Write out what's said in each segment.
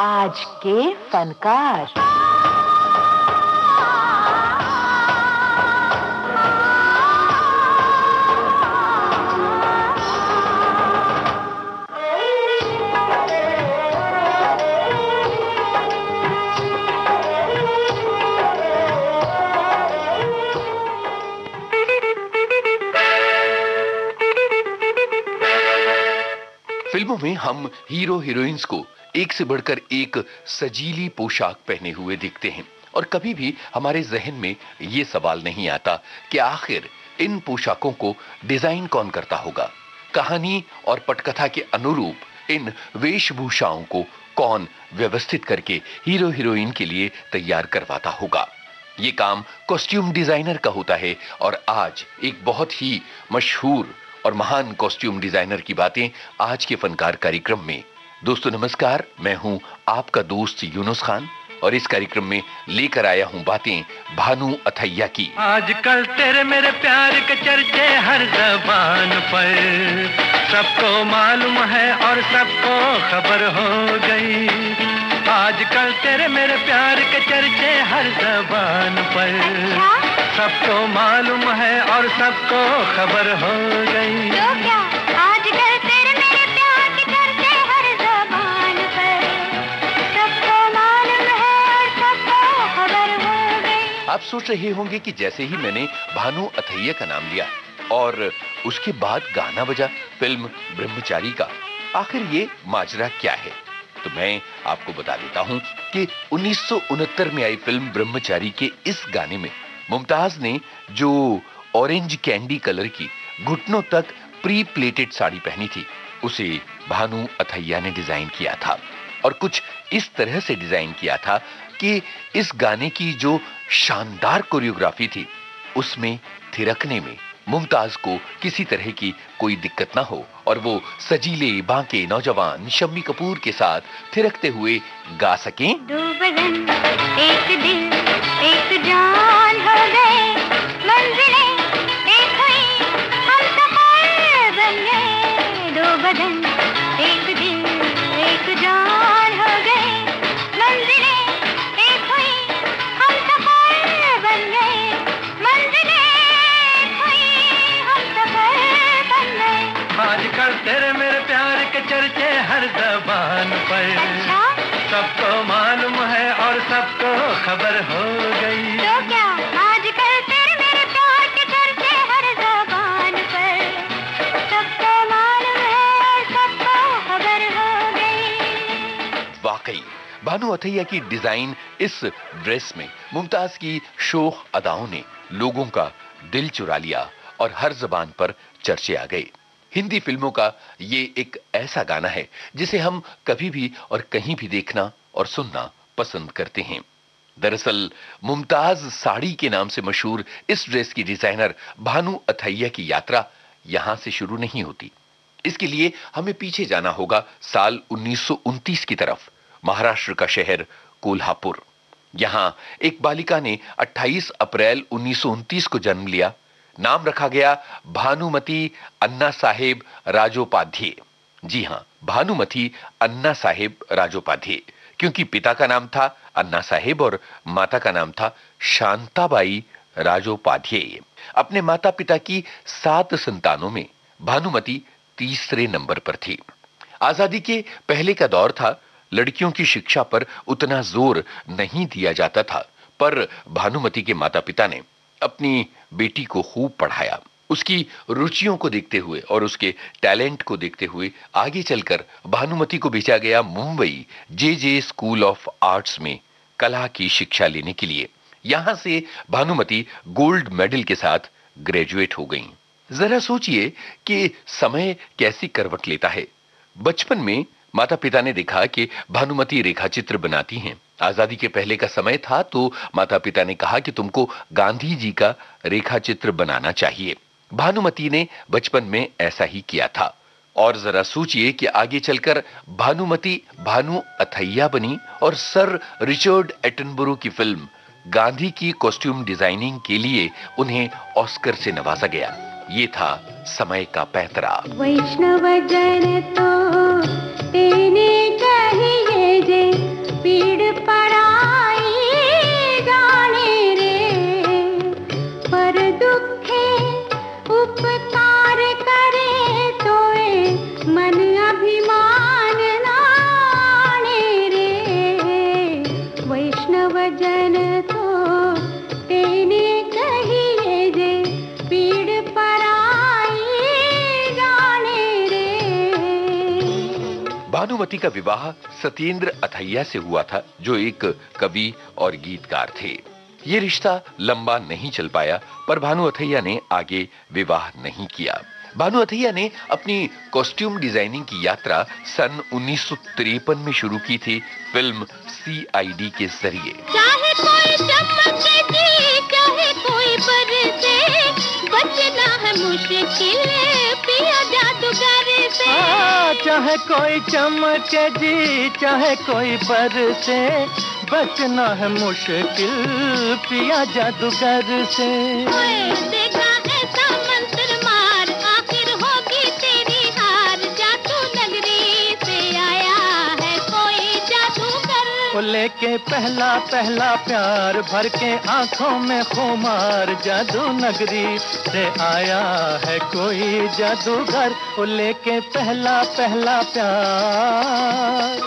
आज के फनकार। फ़िल्मों में हम हीरो हीरोइंस को एक से बढ़कर एक सजीली पोशाक पहने हुए दिखते हैं। और कभी भी हमारे जहन में ये सवाल नहीं आता कि आखिर इन पोशाकों को डिज़ाइन कौन करता होगा? कहानी और पटकथा के अनुरूप इन वेशभूषाओं को कौन व्यवस्थित करके हीरो हीरोइन के लिए तैयार करवाता होगा? ये काम कॉस्ट्यूम डिज़ाइनर का होता है और आज एक बहुत ही मशहूर और महान कॉस्ट्यूम डिज़ाइनर की बातें आज के फनकार कार्यक्रम में। दोस्तों नमस्कार मैं हूँ आपका दोस्त यूनुस खान और इस कार्यक्रम में लेकर आया हूँ बातें भानु अथैया की। आजकल तेरे मेरे प्यार के चर्चे हर जबान पर। सबको मालूम है और सबको खबर हो गई। आजकल तेरे मेरे प्यार के चर्चे हर जबान पर। सबको मालूम है और सबको खबर हो गई। तो क्या आजकल तेरे मेरे प्यार के चर्चे हर जबान पर सबको मालूम है और सबको खबर हो गई। आप सोच रहे होंगे कि जैसे ही मैंने भानु अथैया का नाम लिया और उसके बाद गाना बजा फ़िल्म ब्रह्मचारी का आखिर ये माजरा क्या है? तो मैं आपको बता देता हूँ कि उन्नीस सौ उनहत्तर में आई फ़िल्म ब्रह्मचारी के इस गाने में मुमताज़ ने जो ऑरेंज कैंडी कलर की घुटनों तक प्री प्लेटेड साड़ी पहनी थी, उसे भानु अथैया ने डिज़ाइन किया था। और कुछ इस तरह से डिज़ाइन किया था कि इस गाने की जो शानदार कोरियोग्राफी थी, उसमें, थिरकने में मुमताज़ को किसी तरह की कोई दिक्कत ना हो और वो सजीले, बांके नौजवान शम्मी कपूर के साथ थिरकते हुए गा सकें। दो बदन एक दिल एक जान हो गए मंजिलें भानु की डिज़ाइन इस ड्रेस में मुमताज़ की शोख अदाओं ने लोगों का दिल चुरा लिया और हर जबान पर चर्चे आ गए। हिंदी फ़िल्मों का ये एक ऐसा गाना है, जिसे हम कभी भी और कहीं भी देखना और सुनना पसंद करते हैं। दरअसल, मुमताज़ साड़ी के नाम से मशहूर इस ड्रेस की डिज़ाइनर भानु अथैया की यात्रा यहाँ से शुरू नहीं होती। इसके लिए हमें पीछे जाना होगा साल 1929 की तरफ़। महाराष्ट्र का शहर कोल्हापुर। यहाँ एक बालिका ने 28 अप्रैल 1929 को जन्म लिया। नाम रखा गया भानुमती अन्ना साहेब राजोपाध्याय जी हाँ, भानुमति अन्ना साहेब राजोपाध्याय क्योंकि पिता का नाम था अन्ना साहेब और माता का नाम था शांताबाई राजोपाध्याय अपने माता पिता की सात संतानों में भानुमती तीसरे नंबर पर थी। आज़ादी के पहले का दौर था लड़कियों की शिक्षा पर उतना ज़ोर नहीं दिया जाता था, पर भानुमति के माता पिता ने अपनी बेटी को खूब पढ़ाया। उसकी रुचियों को देखते हुए और उसके टैलेंट को देखते हुए आगे चलकर भानुमति को भेजा गया Mumbai J J school of arts में कला की शिक्षा लेने के लिए। यहाँ से भानुमति गोल्ड मेडल के साथ ग्रेजुएट हो गई। जरा सोचिए कि समय कैसी करवट लेता है। बचपन में माता पिता ने देखा कि भानुमति रेखा चित्र बनाती हैं। आज़ादी के पहले का समय था तो माता पिता ने कहा कि तुमको गांधी जी का रेखा चित्र बनाना चाहिए। भानुमति ने बचपन में ऐसा ही किया था। और जरा सोचिए कि आगे चलकर भानुमति भानु अथैया बनी और सर रिचर्ड एटनबरो की फ़िल्म गांधी की कॉस्ट्यूम डिज़ाइनिंग के लिए उन्हें ऑस्कर से नवाजा गया। ये था समय का पैतरा। वैष्णव जन तो देने चाहिए जे। पीड़ पड़ा भानुमति का विवाह सत्येंद्र अथैया से हुआ था, जो एक कवि और गीतकार थे। ये रिश्ता लंबा नहीं चल पाया, पर भानु अथैया ने आगे विवाह नहीं किया। भानु अथैया ने अपनी कॉस्ट्यूम डिज़ाइनिंग की यात्रा सन उन्नीस सौ तिरपन में शुरू की थी फ़िल्म सीआईडी के ज़रिए। चाहे कोई मुश्किल पिया जादूगर से। हाँ, चाहे कोई चमक जी चाहे कोई पर से। बचना है मुश्किल पिया जादूगर से। लेके पहला पहला प्यार भर के आँखों में खुमार जादू नगरी से आया है कोई जादूगर वो लेके पहला पहला प्यार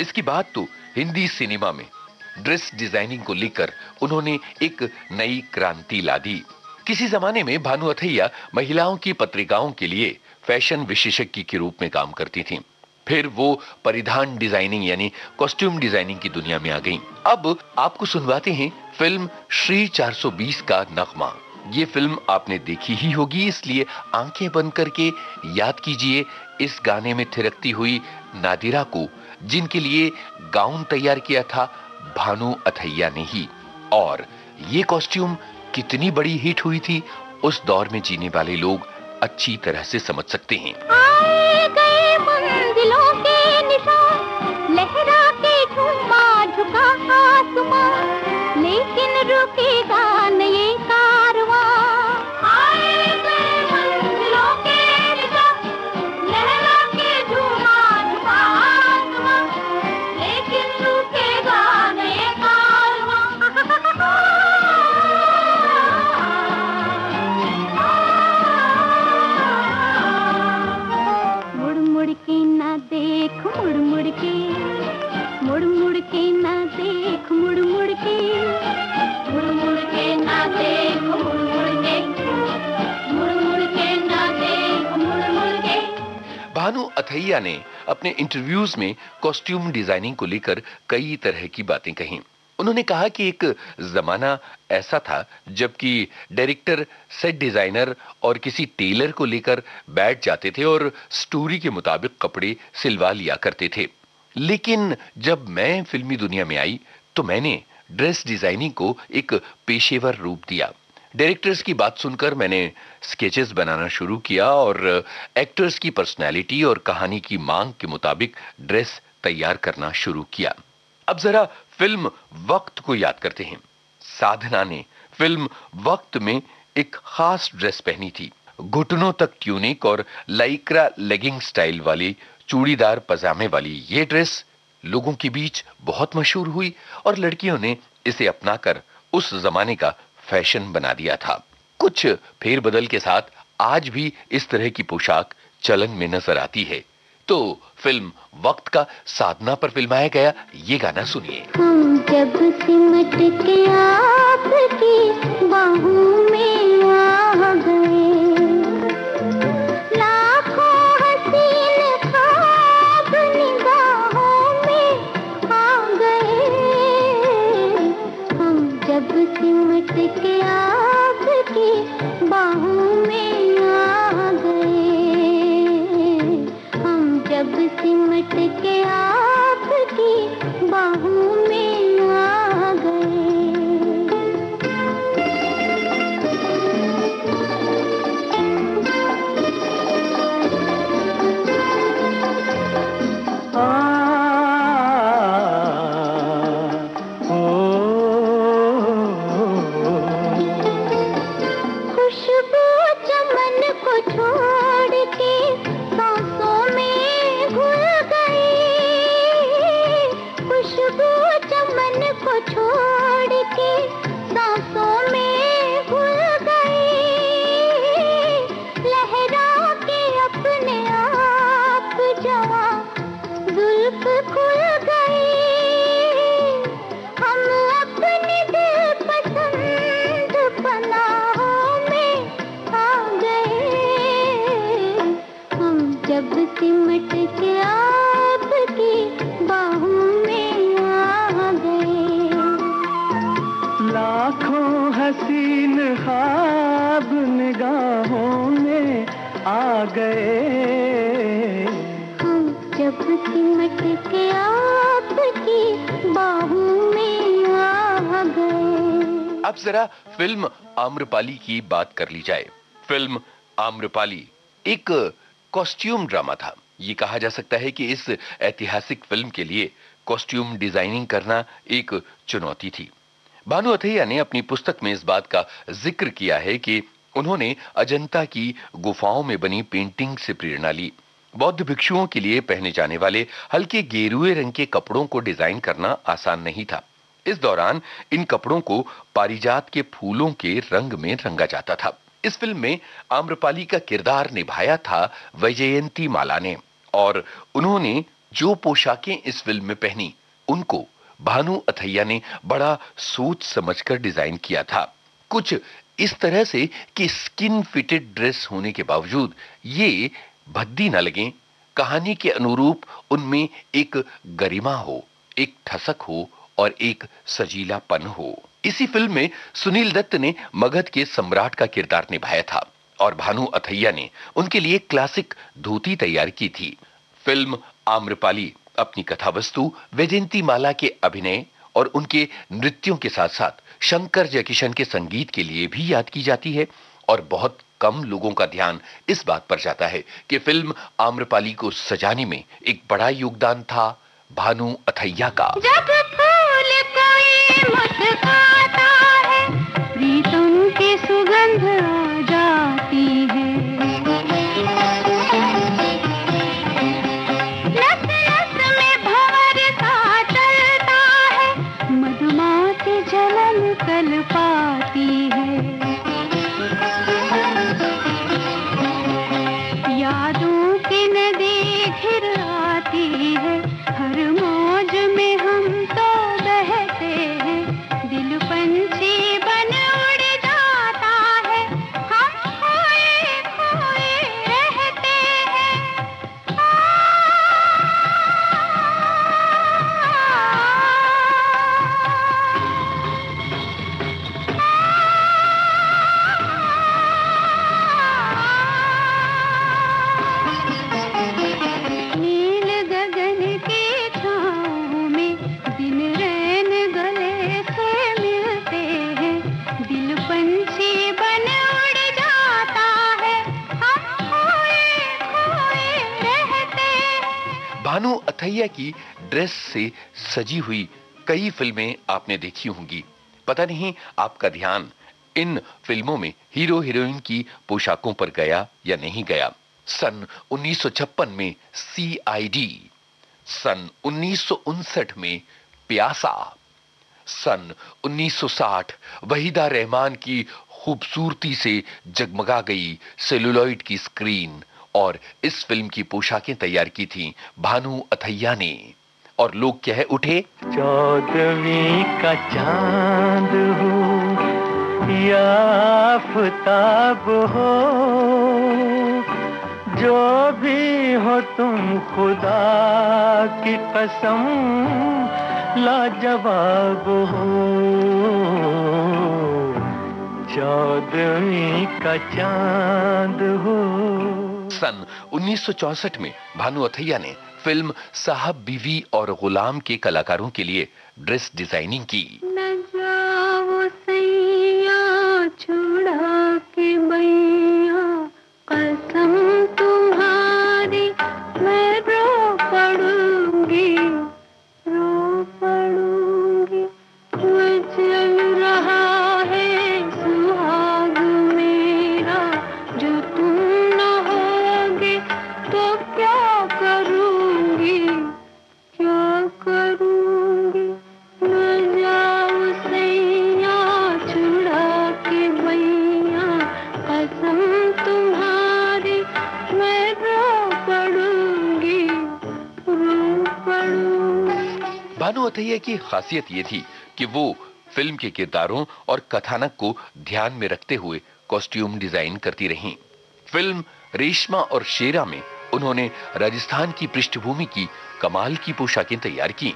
इसकी बात तो हिंदी सिनेमा में ड्रेस डिज़ाइनिंग को लेकर उन्होंने एक नई क्रांति ला दी किसी जमाने में भानु अथैया महिलाओं की पत्रिकाओं के लिए फ़ैशन विशेषज्ञ के रूप में काम करती थीं। फिर वो परिधान डिज़ाइनिंग यानी कॉस्ट्यूम डिज़ाइनिंग की दुनिया में आ गई। अब आपको सुनवाते हैं फ़िल्म श्री 420 का नगमा। ये फ़िल्म आपने देखी ही होगी, इसलिए आँखें बंद करके याद कीजिए इस गाने में थिरकती हुई नादिरा को, जिनके लिए गाउन तैयार किया था भानु अथैया ने ही। और ये कॉस्ट्यूम कितनी बड़ी हिट हुई थी, उस दौर में जीने वाले लोग अच्छी तरह से समझ सकते हैं अथैया ने अपने इंटरव्यूज़ में कॉस्ट्यूम डिज़ाइनिंग को लेकर कई तरह की बातें कही। उन्होंने कहा कि एक जमाना ऐसा था, जबकि डायरेक्टर सेट डिज़ाइनर और किसी टेलर को लेकर बैठ जाते थे और स्टोरी के मुताबिक कपड़े सिलवा लिया करते थे। लेकिन जब मैं फिल्मी दुनिया में आई तो मैंने ड्रेस डिज़ाइनिंग को एक पेशेवर रूप दिया। डायरेक्टर्स की बात सुनकर मैंने स्केचेस बनाना शुरू किया और एक्टर्स की पर्सनैलिटी और कहानी की मांग के मुताबिक ड्रेस तैयार करना शुरू किया। अब जरा फ़िल्म वक्त को याद करते हैं। साधना ने फ़िल्म वक्त में एक खास ड्रेस पहनी थी। घुटनों तक ट्यूनिक और लाइक्रा लेगिंग स्टाइल वाली चूड़ीदार पजामे वाली ये ड्रेस लोगों के बीच बहुत मशहूर हुई और लड़कियों ने इसे अपनाकर उस जमाने का फ़ैशन बना दिया था। कुछ फेरबदल के साथ आज भी इस तरह की पोशाक चलन में नज़र आती है। तो फ़िल्म वक्त का साधना पर फिल्माया गया, ये गाना सुनिए। जब सिमट के आपकी बाहों में आ गए। अब जरा फ़िल्म आम्रपाली की बात कर ली जाए फ़िल्म आम्रपाली एक कॉस्ट्यूम ड्रामा था। ये कहा जा सकता है कि इस ऐतिहासिक फ़िल्म के लिए कॉस्ट्यूम डिज़ाइनिंग करना एक चुनौती थी। भानु अथैया ने अपनी पुस्तक में इस बात का ज़िक्र किया है कि उन्होंने अजंता की गुफाओं में बनी पेंटिंग से प्रेरणा ली। बौद्ध भिक्षुओं के लिए पहने जाने वाले हल्के गेरुए रंग के कपड़ों को डिज़ाइन करना आसान नहीं था। इस दौरान इन कपड़ों को पारिजात के फूलों के रंग में रंगा जाता था। इस फ़िल्म में आम्रपाली का किरदार निभाया था वैजयंती माला ने और उन्होंने जो पोशाकें इस फ़िल्म में पहनी, उनको भानु अथैया ने बड़ा सोच समझकर डिज़ाइन किया था। कुछ इस तरह से कि स्किन फिटेड ड्रेस होने के बावजूद ये भद्दी न लगे, कहानी के अनुरूप उनमें एक गरिमा हो, एक ठसक हो और एक सजीलापन हो। इसी फ़िल्म में सुनील दत्त ने मगध के सम्राट का किरदार निभाया था और भानु अथैया ने उनके लिए क्लासिक धोती तैयार की थी। फ़िल्म आम्रपाली, अपनी कथा वस्तु वैजयंती माला के अभिनय और उनके नृत्यों के साथ साथ शंकर जयकिशन के संगीत के लिए भी याद की जाती है और बहुत कम लोगों का ध्यान इस बात पर जाता है कि फ़िल्म आम्रपाली को सजाने में एक बड़ा योगदान था भानु अथैया का। जब फूल से सजी हुई कई फ़िल्में आपने देखी होंगी। पता नहीं आपका ध्यान इन फ़िल्मों में हीरो हीरोइन की पोशाकों पर गया या नहीं गया। सन 1956 में सीआईडी सन उन्नीस में प्यासा, सन 1960 वहीदा रहमान की खूबसूरती से जगमगा गई सेलुलॉइड की स्क्रीन और इस फ़िल्म की पोशाकें तैयार की थीं भानु अथैया ने। और लोग क्या है उठे। चौदवी का चाँद हो या आफताब हो जो भी हो तुम खुदा की कसम लाजवाब हो। चौदवी का चाँद हो। सन 1964 में भानु अथैया ने फ़िल्म साहब बीवी और गुलाम के कलाकारों के लिए ड्रेस डिज़ाइनिंग की। खासियत ये थी कि वो फ़िल्म के किरदारों और कथानक को ध्यान में रखते हुए कॉस्ट्यूम डिज़ाइन करती रहीं। फ़िल्म रेशमा और शेरा में उन्होंने राजस्थान की पृष्ठभूमि की कमाल की पोशाकें तैयार की।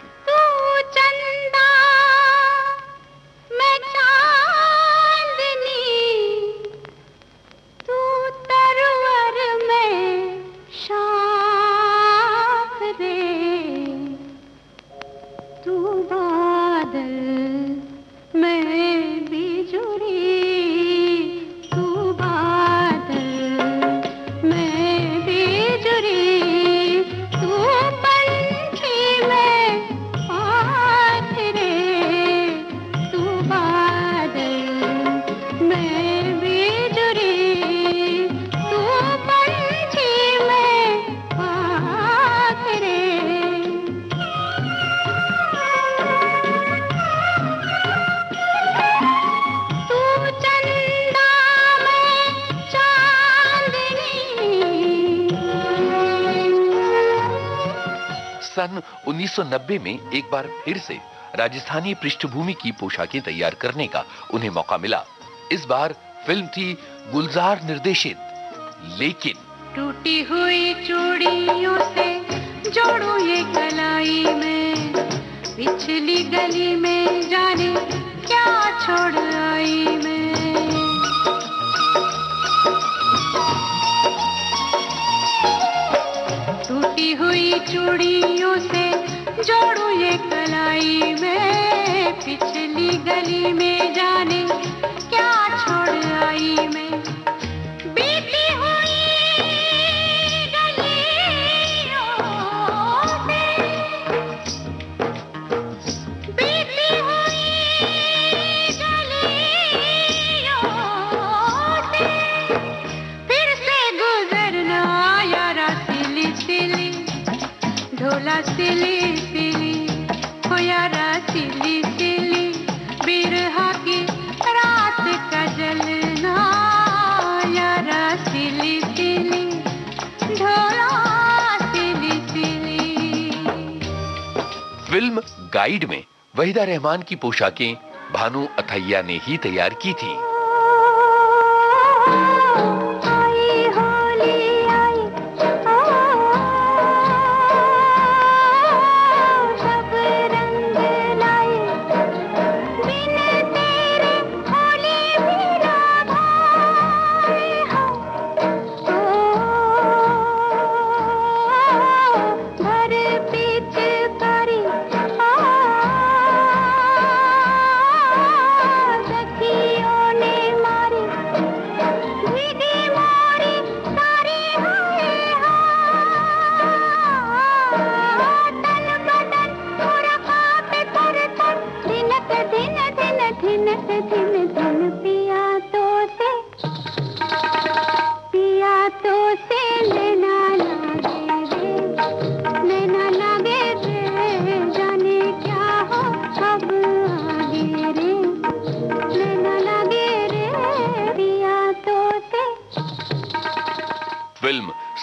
सन 1990 में एक बार फिर से राजस्थानी पृष्ठभूमि की पोशाकें तैयार करने का उन्हें मौका मिला। इस बार फ़िल्म थी गुलजार निर्देशित, लेकिन टूटी हुई चूड़ियों से जोड़ू ये कलाई में। पिछली गली में जाने क्या छोड़ आई मैं? चूड़ियों से जोड़ू ये कलाई में पिछली गली में। वहीदा रहमान की पोशाकें भानु अथैया ने ही तैयार की थी।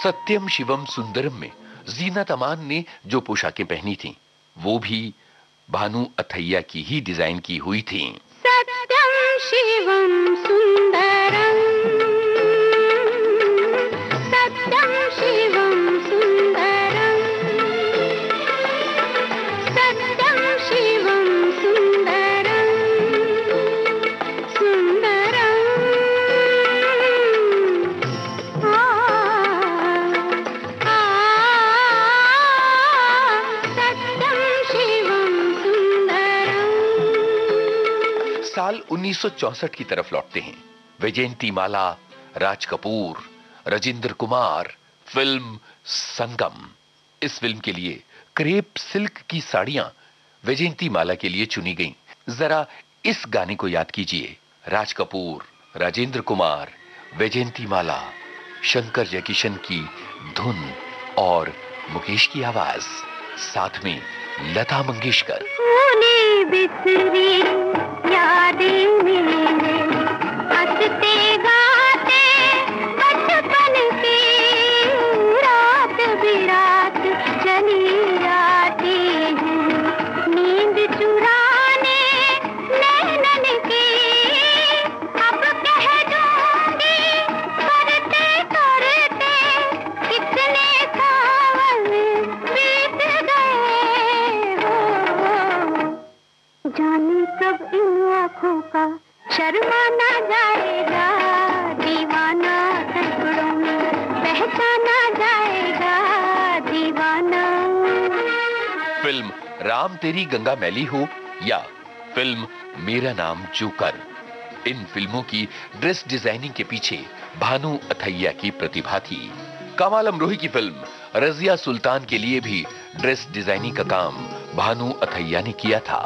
सत्यम शिवम सुंदरम में जीना तमान ने जो पोशाकें पहनी थीं, वो भी भानु अथैया की ही डिज़ाइन की हुई थीं। सत्यम शिवं 1964 की तरफ़ लौटते हैं। Vyjayanthimala Raj Kapoor, Rajendra Kumar, film Sangam. इस फ़िल्म के लिए क्रेप सिल्क की साड़ियाँ वैजयंती माला के लिए चुनी गईं। जरा इस गाने को याद कीजिए। राज कपूर, राजेंद्र कुमार वैजयंती माला शंकर जयकिशन की धुन और मुकेश की आवाज़। साथ में लता मंगेशकर। बिसरी मेरे हँसते राम तेरी गंगा मैली हो या फ़िल्म मेरा नाम जोकर। इन फ़िल्मों की ड्रेस डिज़ाइनिंग के पीछे भानु अथैया की प्रतिभा थी। कमाल अमरोही की फ़िल्म रजिया सुल्तान के लिए भी ड्रेस डिज़ाइनिंग का काम भानु अथैया ने किया था।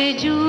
है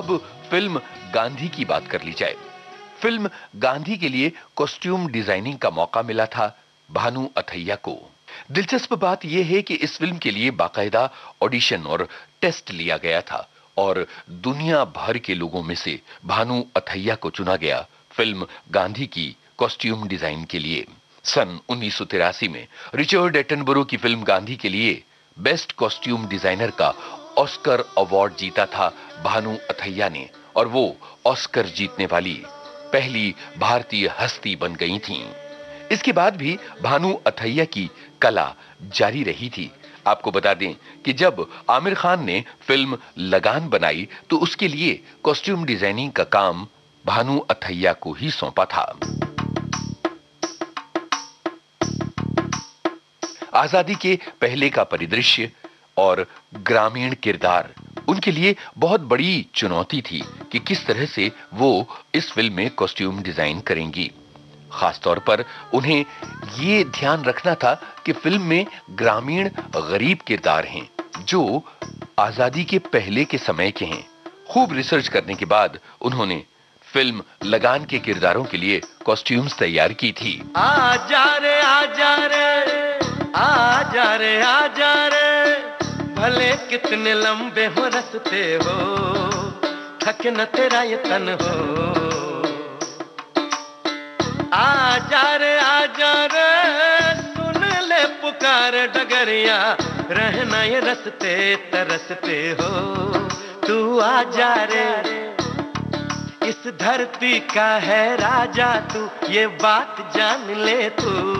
फ़िल्म गांधी की बात कर ली जाए। फ़िल्म गांधी के लिए कॉस्ट्यूम डिज़ाइनिंग का मौका मिला था भानु अथैया को। दिलचस्प बात यह है कि इस फ़िल्म के लिए बाकायदा ऑडिशन और टेस्ट लिया गया था और दुनिया भर के लोगों में से भानु अथैया को चुना गया फ़िल्म गांधी की कॉस्ट्यूम डिज़ाइन के लिए। सन उन्नीस सौ तिरासी में रिचर्ड एटनबरो की फ़िल्म गांधी के लिए बेस्ट कॉस्ट्यूम डिज़ाइनर का ऑस्कर अवार्ड जीता था भानु अथैया ने और वो ऑस्कर जीतने वाली पहली भारतीय हस्ती बन गई थीं। इसके बाद भी भानु अथैया की कला जारी रही थी आपको बता दें कि जब आमिर खान ने फ़िल्म लगान बनाई तो उसके लिए कॉस्ट्यूम डिज़ाइनिंग का काम भानु अथैया को ही सौंपा था आज़ादी के पहले का परिदृश्य और ग्रामीण किरदार उनके लिए बहुत बड़ी चुनौती थी कि किस तरह से वो इस फ़िल्म में कॉस्ट्यूम डिज़ाइन करेंगी। खासतौर पर उन्हें ये ध्यान रखना था कि फ़िल्म में ग्रामीण गरीब किरदार हैं, जो आज़ादी के पहले के समय के हैं। खूब रिसर्च करने के बाद उन्होंने फ़िल्म लगान के किरदारों के लिए कॉस्ट्यूम्स तैयार की थी। आ जा रे, आ जा रे, आ जा रे, आ जा रे। भले कितने लंबे हो रस्ते हो, थक न तेरा ये तन हो। आ जा रे आ जा रे सुन ले पुकार डगरिया, रहना ये रस्ते तरसते हो। तू आ जा रे इस धरती का है राजा, तू ये बात जान ले तू।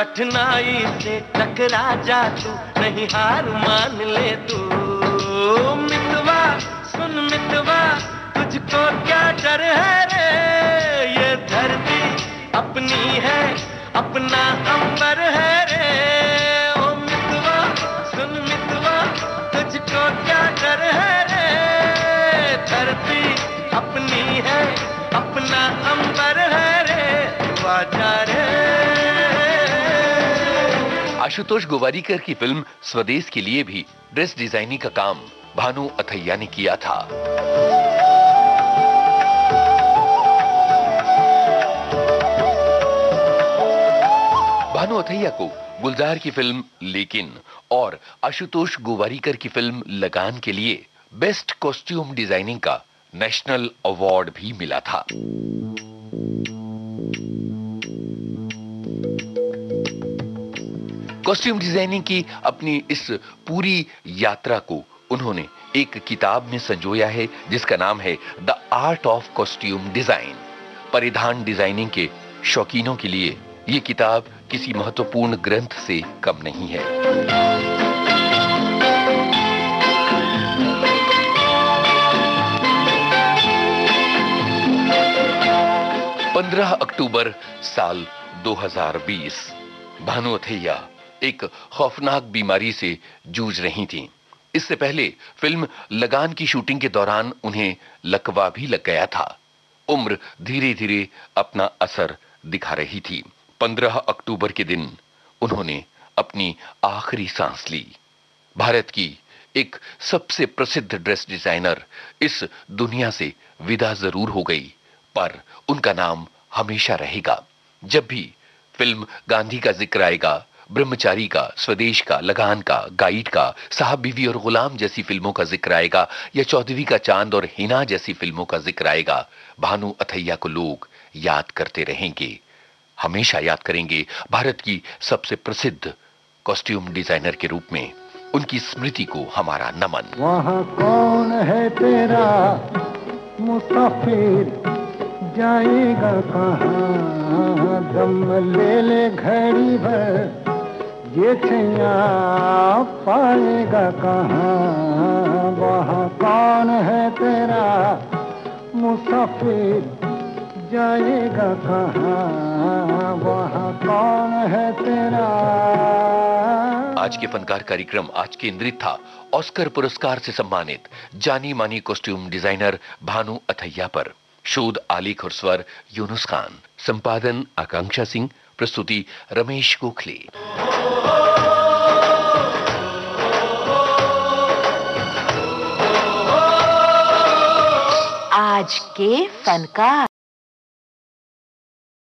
कठिनाई से टकरा जा तू, नहीं हार मान ले तू। मितवा, सुन मितवा, तुझको क्या डर है रे? ये धरती अपनी है, अपना अंबर है। आशुतोष गोवारीकर की फ़िल्म स्वदेश के लिए भी ड्रेस डिज़ाइनिंग का काम भानु अथैया ने किया था। भानु अथैया को गुलजार की फ़िल्म लेकिन और आशुतोष गोवारीकर की फ़िल्म लगान के लिए बेस्ट कॉस्ट्यूम डिज़ाइनिंग का नेशनल अवार्ड भी मिला था। कॉस्ट्यूम डिज़ाइनिंग की अपनी इस पूरी यात्रा को उन्होंने एक किताब में संजोया है, जिसका नाम है the art of costume design. परिधान डिज़ाइनिंग के शौकीनों के लिए ये किताब किसी महत्वपूर्ण ग्रंथ से कम नहीं है। 15 अक्टूबर साल 2020 भानु अथैया एक खौफनाक बीमारी से जूझ रही थीं। इससे पहले फ़िल्म लगान की शूटिंग के दौरान उन्हें लकवा भी लग गया था। उम्र धीरे धीरे अपना असर दिखा रही थी। 15 अक्टूबर के दिन उन्होंने अपनी आखिरी सांस ली। भारत की एक सबसे प्रसिद्ध ड्रेस डिज़ाइनर इस दुनिया से विदा ज़रूर हो गई, पर उनका नाम हमेशा रहेगा। जब भी फ़िल्म गांधी का ज़िक्र आएगा ब्रह्मचारी का, स्वदेश का, लगान का, गाइड का, साहब बीवी और गुलाम जैसी फ़िल्मों का ज़िक्र आएगा, या चौधरी का चाँद और हिना जैसी फ़िल्मों का ज़िक्र आएगा, भानु अथैया को लोग याद करते रहेंगे। हमेशा याद करेंगे भारत की सबसे प्रसिद्ध कॉस्ट्यूम डिज़ाइनर के रूप में, उनकी स्मृति को हमारा नमन। वहाँ कौन है तेरा मुसाफिर? जाएगा कहाँ? दम ले ले घड़ी भर। ये पाएगा कहाँ? वहाँ कौन है तेरा? मुसाफिर जाएगा कहाँ? वहाँ कौन है तेरा? आज के फनकार कार्यक्रम आज केंद्रित था। ऑस्कर पुरस्कार से सम्मानित जानी मानी कॉस्ट्यूम डिज़ाइनर भानु अथैया पर। शोध आलिक और स्वर यूनुस खान। संपादन आकांक्षा सिंह प्रस्तुति रमेश गोखले। आज के फनकार।